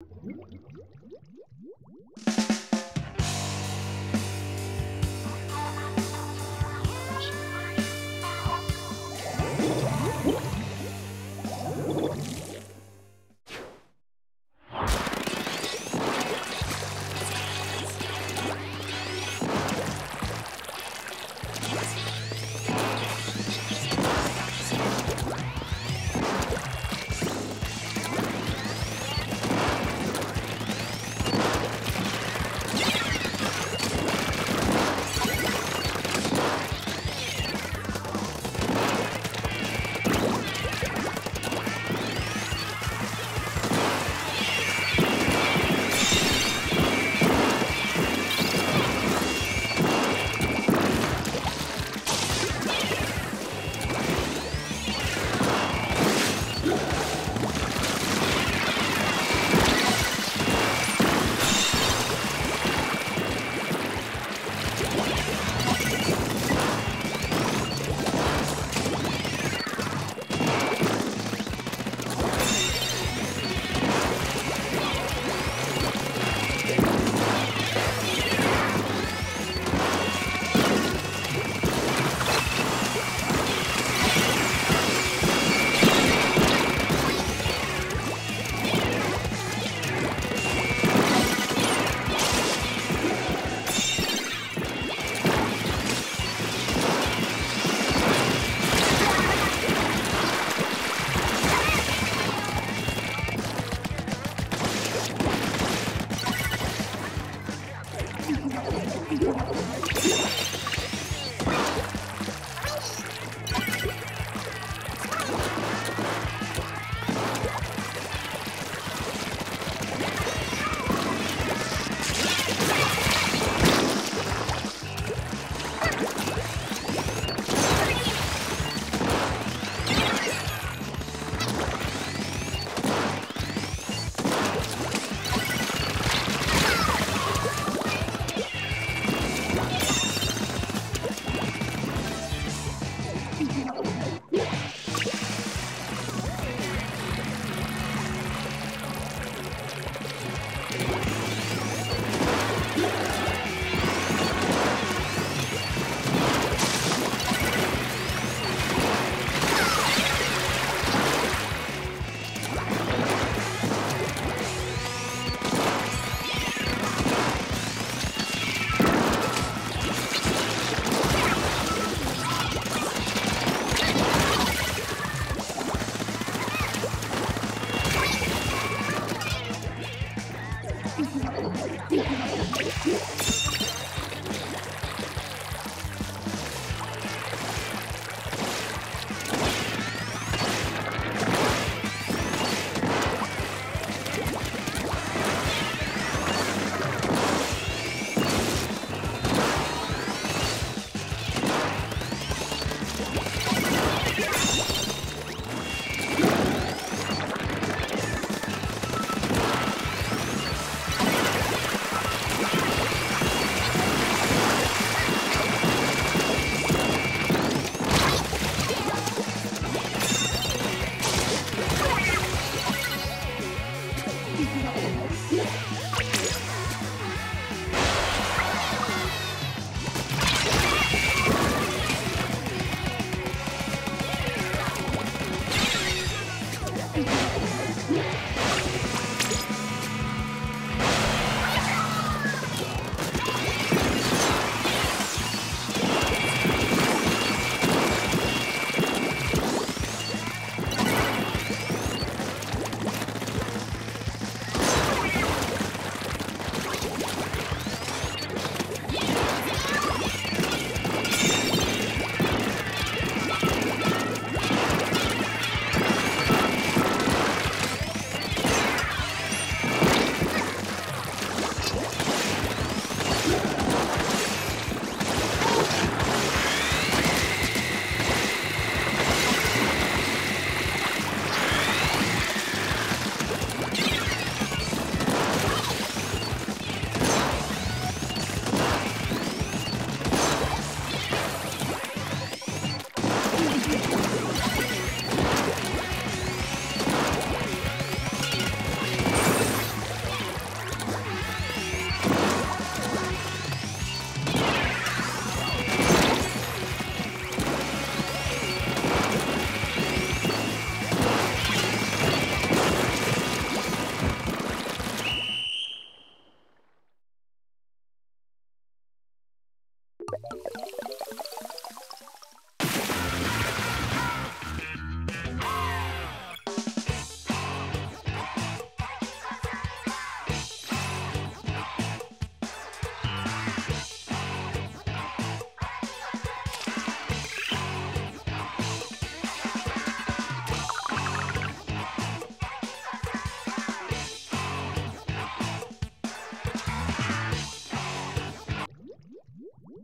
you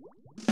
you